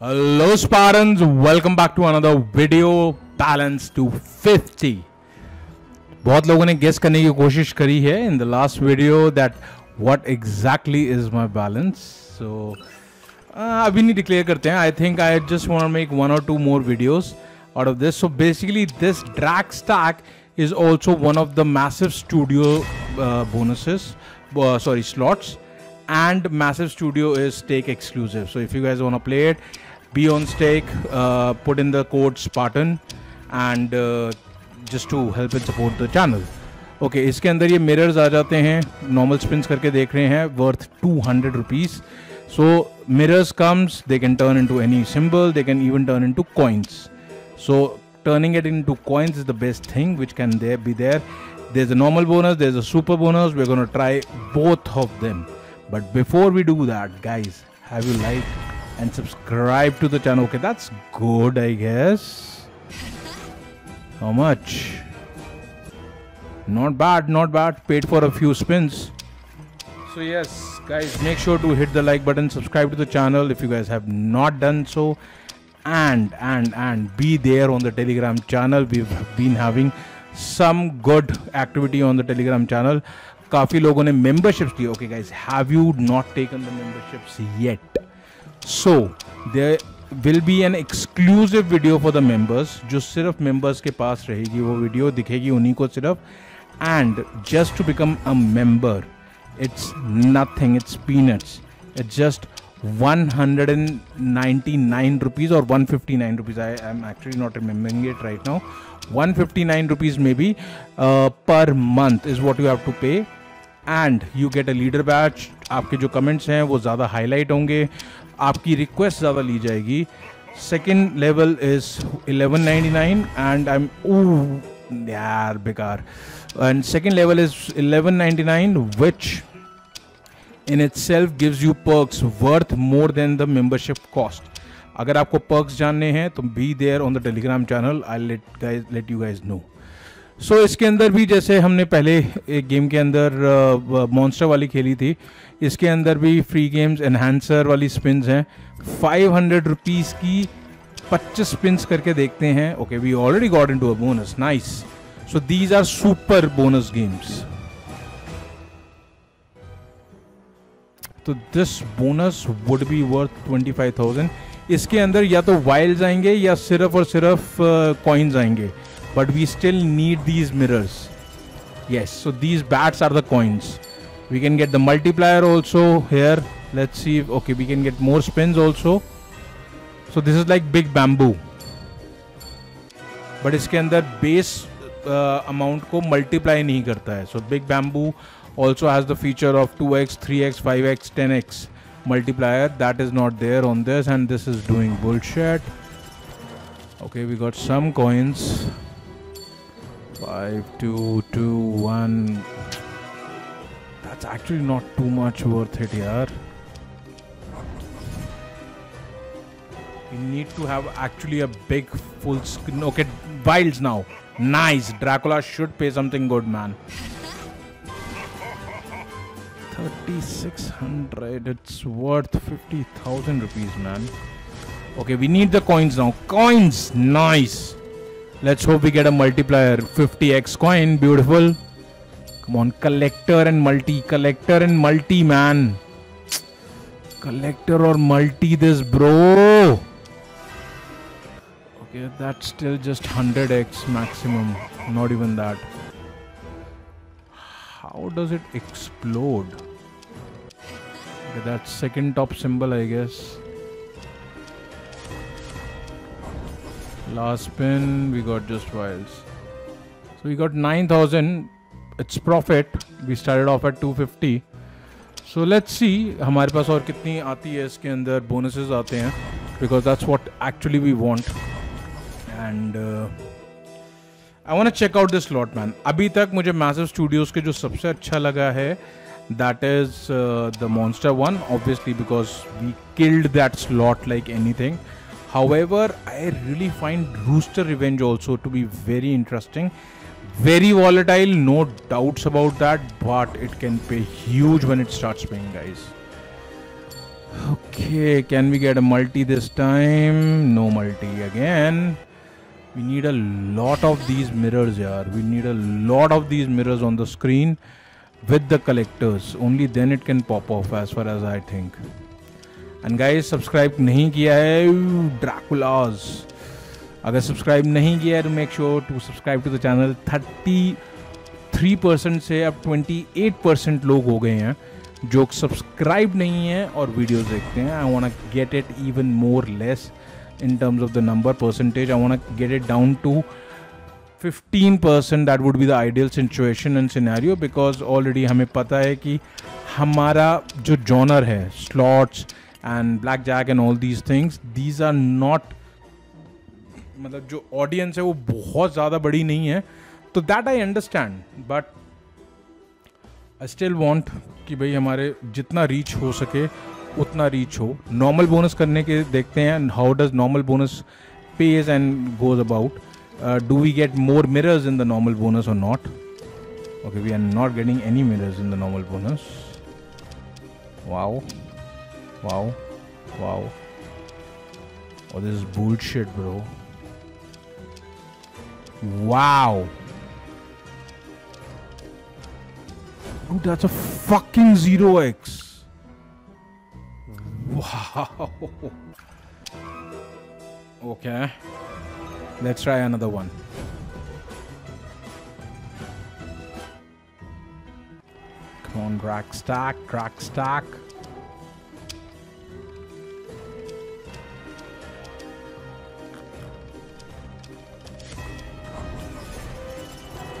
Hello Spartans, welcome back to another video balance to 50. बहुत लोगों ने गेस करने की कोशिश करी है in the last video that what exactly is my balance so अभी नहीं डिक्लेयर करते हैं I think I just want make one or two more videos out of this so basically this drac stack is also one of the massive studio bonuses sorry slots and massive studio is Stake exclusive so if you guys want to play it Beyond Stake, uh, put in the code Spartan and uh, just to help and support the channel. okay, इसके अंदर ये mirrors आ जाते हैं normal spins करके देख रहे हैं worth two hundred rupees so mirrors comes they can turn into any symbol they can even turn into coins turning it into coins is the best thing which can there be there. There's a normal bonus there's a super bonus we're going to try both of them. But before we do that guys have you liked and subscribe to the channel okay that's good i guess how much not bad not bad paid for a few spins so yes guys make sure to hit the like button subscribe to the channel if you guys have not done so and and and be there on the telegram channel we've been having some good activity on the telegram channel काफ़ी लोगों ने memberships लिए okay guys have you not taken the memberships yet So there will be an exclusive video for the members जो सिर्फ़ members के पास रहेगी, वो video दिखेगी उन्हीं को सिर्फ़। And just to become a member it's nothing it's peanuts it's just 199 rupees I 159 rupees. I am actually it right now one fifty 159 rupees maybe per month is what you have to pay and you get a leader badge आपके जो comments हैं, वो ज़्यादा highlight होंगे। आपकी request ज़्यादा ली जाएगी। Second level is 1199 and I am यार, बेकार। And second level is 1199 which in itself gives you perks worth more than the membership cost अगर आपको perks जानने हैं तो be there on the Telegram channel I let let you guys know so so, इसके अंदर भी जैसे हमने पहले एक गेम के अंदर मॉन्स्टर वाली खेली थी इसके अंदर भी फ्री गेम्स एनहांसर वाली स्पिन्स हैं। फाइव हंड्रेड रुपीज़ की पच्चीस स्पिन्स करके देखते हैं। Okay we already got into a bonus nice so these are super bonus games तो this bonus would be worth twenty five thousand इसके अंदर या तो वाइल्ड आएँगे या सिर्फ़ और सिर्फ़ कॉइन्स आएँगे। But we still need these mirrors yes so these bats are the coins we can get the multiplier also here let's see if, okay we can get more spins also so this is like big bamboo but इसके अंदर base amount को multiply नहीं करता है so big bamboo also has the feature of 2x 3x 5x 10x multiplier that is not there on this and this is doing bullshit okay we got some coins 5 2 2 1 that's actually not too much worth it yaar you need to have actually a big full screen. Okay wilds now. Nice. Dracula should pay something good man. 3600 it's worth 50000 rupees man. Okay we need the coins now. Coins! Nice let's hope we get a multiplier 50x coin beautiful. Come on collector and multi collector and multi man. Collector or multi this bro. Okay that's still just 100x maximum. Not even that. How does it explode? Okay, that second top symbol I guess last spin we got just wilds so we got 9000 it's profit we started off at 250 so let's see हमारे पास और कितनी आती है इसके अंदर bonuses आते हैं because that's what actually we want and uh, I want check out this slot man अभी तक मुझे मैसिव स्टूडियोज के जो सबसे अच्छा लगा है that is the monster one obviously because we killed that slot like any thing However, I really find Rooster Revenge also to be very interesting. Very volatile, no doubts about that, but it can pay huge when it starts paying, guys. Okay, can we get a multi this time? No multi again. We need a lot of these mirrors here. We need a lot of these mirrors on the screen with the collectors. Only then it can pop off as far as I think. And guys, subscribe नहीं किया है Dracula's. अगर subscribe नहीं किया है तो make sure to subscribe to the channel 33 percent से अब 28 परसेंट लोग हो गए हैं जो सब्सक्राइब नहीं है और वीडियोस देखते हैं। I want get it even more less in terms of the number percentage I want get it down to 15 percent that would be the ideal situation and scenario because already हमें पता है कि हमारा जो genre है slots and black jack and all these things these are not मतलब जो audience है वो बहुत ज़्यादा बड़ी नहीं है। तो that I understand but I still want कि भाई हमारे जितना रीच हो सके, उतना रीच हो। नॉर्मल बोनस करने के देखते हैं how does normal bonus pays and goes about do we get more mirrors in the normal bonus or not okay we are not getting any mirrors in the normal bonus wow Wow. Wow. Oh, this is bullshit, bro. Wow. Dude, that's a fucking 0x. Wow. Okay. Let's try another one. Come on, crack stack, crack stack.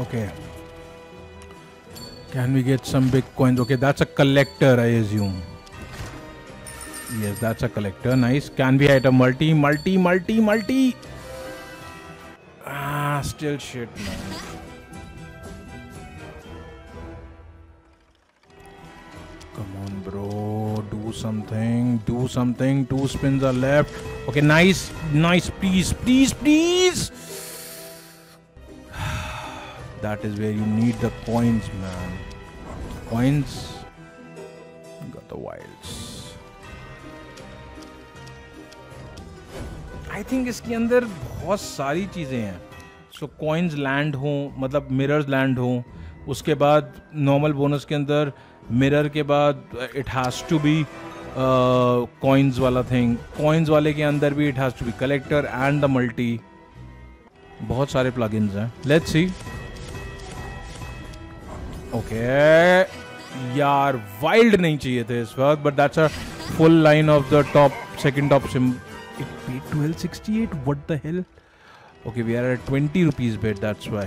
Okay. Can we get some big coins? Okay, that's a collector, I assume. Yes, that's a collector. Nice. Can we hit a multi, multi, multi, multi? Ah, still shit, man. Come on, bro. Do something. Do something. Two spins are left. Okay, nice. Nice. Please, please, please. That is where you need the coins, man. Coins. Got the wilds. I think इसके अंदर बहुत सारी चीज़ें हैं। So coins land हों मतलब mirrors land हों, उसके बाद नॉर्मल बोनस के अंदर मिरर के बाद it has to be coins वाला थिंग कॉइन्स वाले के अंदर भी it has to be collector and the multi बहुत सारे प्लगइन्स हैं। Let's see ओके यार वाइल्ड नहीं चाहिए थे इस वक्त but that's a full line of the top second top SIM it paid 1268 what the hell okay we are at 20 rupees bet that's why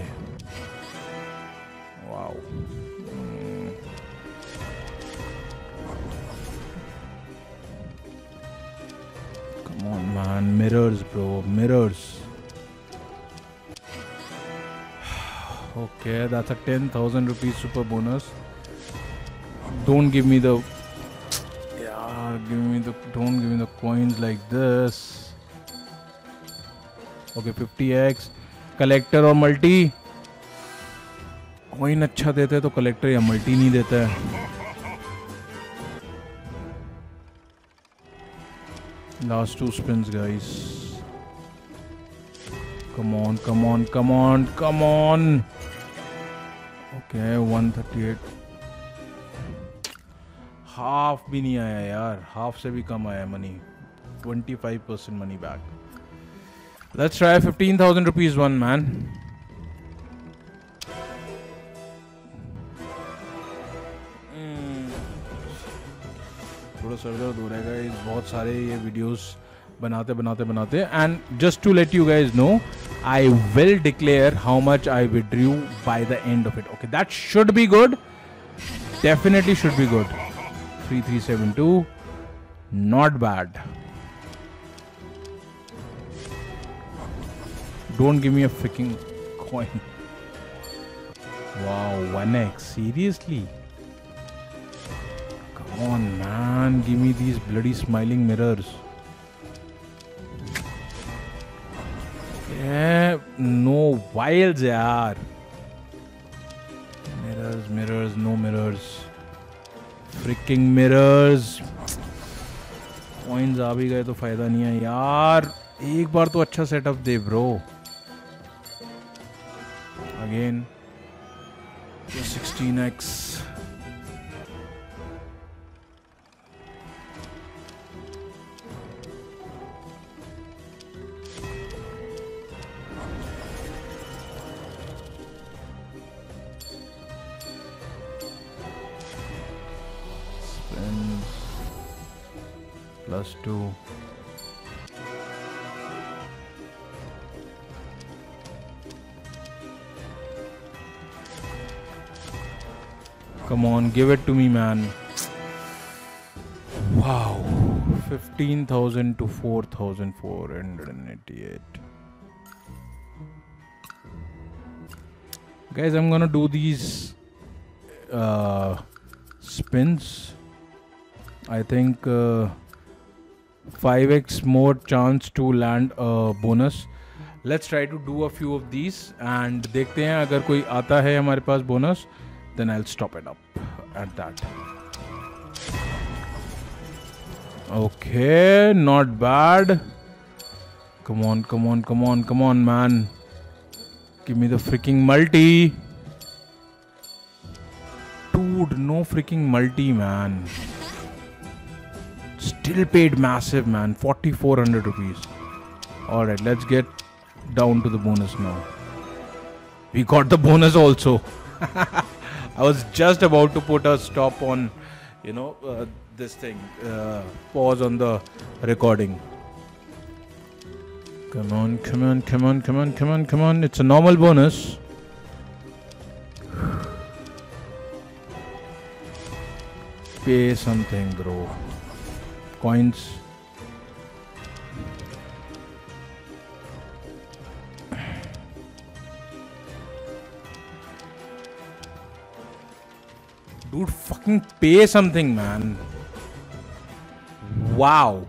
wow mm. come on man mirrors bro mirrors Okay, that's a 10,000 rupees super bonus. Don't give me the... Yeah, give me the... Don't give me the coins like this. Okay, 50x. Collector और multi coin अच्छा देते तो collector या multi नहीं देता है last two spins guys come on come on come on come on. Okay 138 half भी नहीं आया यार. हाफ़ से भी कम आया money 25 percent money back let's try 15000 rupees one man थोड़ा सर दर्द हो रहेगा बहुत सारे ये वीडियोस बनाते बनाते बनाते. And just to let you guys know I will declare how much I withdrew by the end of it. Okay, that should be good. Definitely should be good. 3372. Not bad. Don't give me a freaking coin. Wow, 1x. Seriously? Come on, man. Give me these bloody smiling mirrors. No wilds यार। Mirrors mirrors no mirrors freaking mirrors coins आ भी गए तो फ़ायदा नहीं है यार। एक बार तो अच्छा setup they bro again 16x plus 2 come on give it to me man. Wow. 15000 to 4488 guys i'm gonna do these uh, spins. I think uh, five X more chance to land bonus let's try to do a few of these and देखते हैं, अगर कोई आता है हमारे पास bonus then I stop it up at that okay not bad come on come on come on come on man give me the freaking multi dude no freaking multi man still paid massive man. 4400 rupees. All right let's get down to the bonus now. We got the bonus also. I was just about to put a stop on you know uh, this thing. Uh, pause on the recording. Come on come on come on come on come on come on. It's a normal bonus. Pay something bro coins dude fucking pay something man. Wow.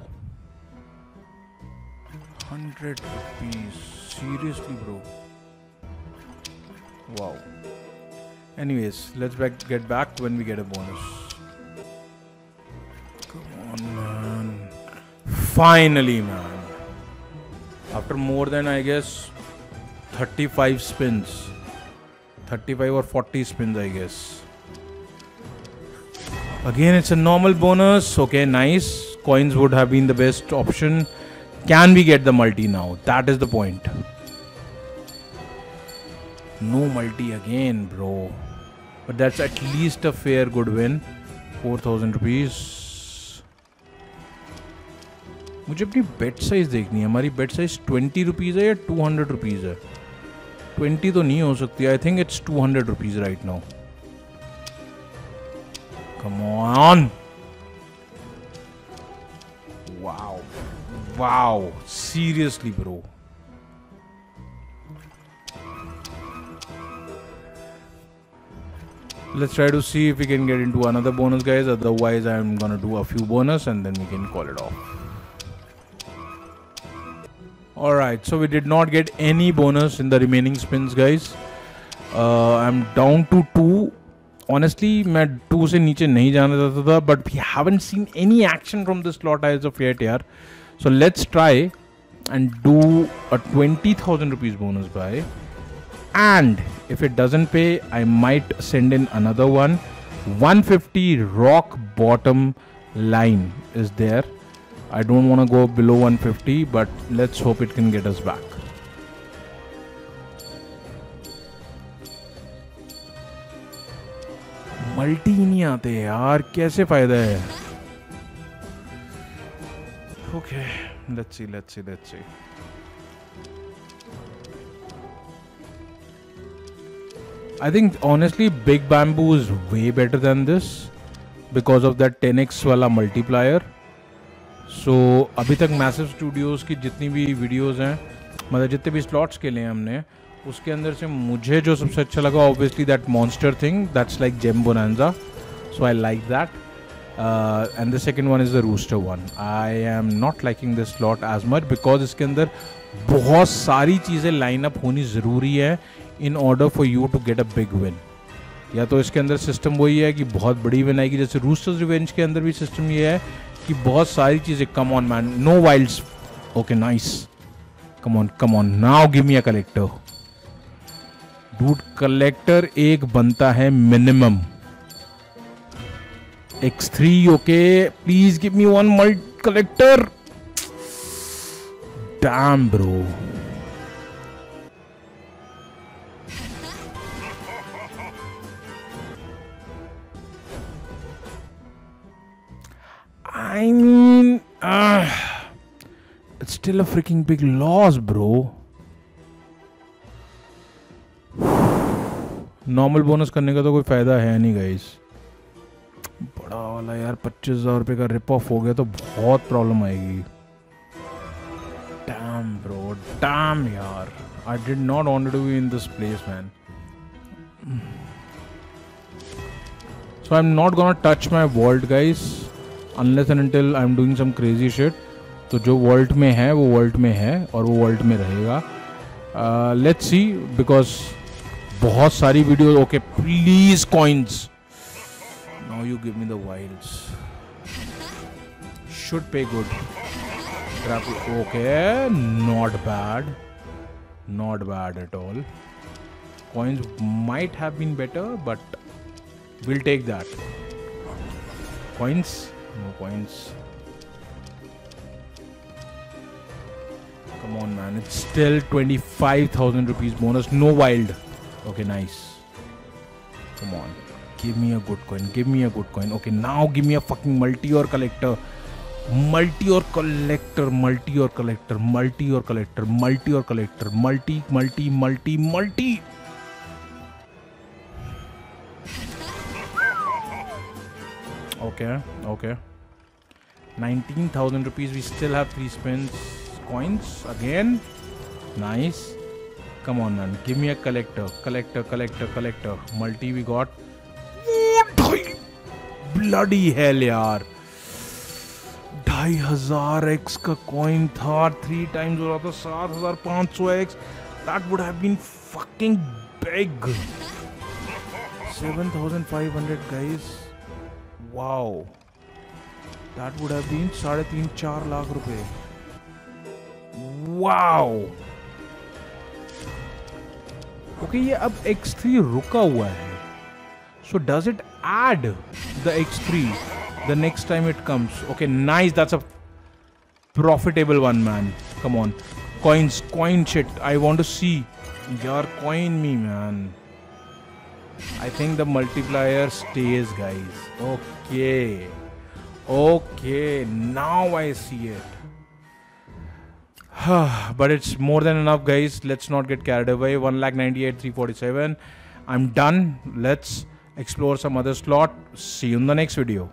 100 rupees. Seriously bro. Wow. Anyways let's back, get back when we get a bonus finally man. After more than i guess 35 spins. 35 or 40 spins i guess. Again it's a normal bonus. Okay nice. Coins would have been the best option. Can we get the multi now? That is the point. No multi again bro. But that's at least a fair good win. 4000 rupees मुझे अपनी बेट size देखनी है हमारी बेट size twenty rupees है या two hundred rupees है twenty तो नहीं हो सकती I think it's two hundred rupees right now come on wow wow seriously bro let's try to see if we can get into another bonus guys otherwise i'm gonna do a few bonus and then we can call it off all right so we did not get any bonus in the remaining spins guys uh, i'm down to two honestly मैं to से नीचे नहीं जाना चाहता था but we haven't seen any action from this slot as of yet यार so let's try and do a 20000 rupees bonus buy and if it doesn't pay i might send in another one 150 rock bottom line is there i don't want to go below 150 but let's hope it can get us back multi ही नहीं आते यार कैसे फायदा है okay let's see let's see let's see I think honestly Big Bamboo is way better than this because of that 10x वाला multiplier. So, अभी तक Massive Studios की जितनी भी वीडियोज़ हैं मतलब जितने भी स्लॉट्स के लिए हमने, उसके अंदर से मुझे जो सबसे अच्छा लगा obviously that monster thing that's like gem bonanza so I like that and the second one is the rooster one I am not liking this slot as much because इसके अंदर बहुत सारी चीज़ें लाइन अप होनी ज़रूरी है in order for you to get a big win या तो इसके अंदर सिस्टम वही है कि बहुत बड़ी विन आएगी, जैसे रूस्टर्स रिवेंज के अंदर भी सिस्टम ये है कि बहुत सारी चीज़ें come on man no wild okay nice come on come on now give me a collector dude collector एक बनता है minimum X3 okay. Please give me one mult collector damn, bro. I mean uh, it's still a freaking big loss bro normal bonus करने का तो कोई फायदा है नहीं गाइस बड़ा वाला यार पच्चीस हजार रुपये का रिप ऑफ हो गया तो बहुत प्रॉब्लम आएगी डैम ब्रो डैम यार I did not want to be in this place man so I am not gonna touch my world guys unless and until I am doing some crazy shit तो जो world में है, वो world में है और वो वर्ल्ट में रहेगा। लेट्स सी बिकॉज़ बहुत सारी video okay please coins now you give me the should pay good okay not bad not bad at all coins might have been better but will take that coins No points. Come on, man. It's still 25,000 rupees bonus. No wild. Okay, nice. Come on. give me a good coin give me a good coin okay now give me a fucking multi or collector multi or collector multi or collector multi or collector multi or collector multi multi multi multi okay okay 19000 rupees we still have three spins coins again nice come on man give me a collector collector collector collector multi we got bloody hell यार ढाई हज़ार x का coin था three times हो रहा था सात हज़ार पाँच सौ X that would have been fucking big seven thousand five hundred guys wow that would have been साढ़े तीन चार लाख रुपए वाओ ओके ये अब एक्स थ्री रुका हुआ है So does it add the X3 the next time it comes? Okay, nice. That's a profitable one, man. Come on. Coins, coin shit. I want to see. Your coin me, man. I think the multiplier stays, guys. Okay. Okay, now I see it. but it's more than enough, guys. Let's not get carried away. 1 lakh 98, 347. I'm done. Let's explore some other slot. See you in the next video.